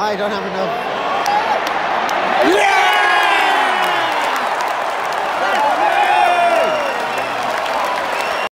I don't have enough.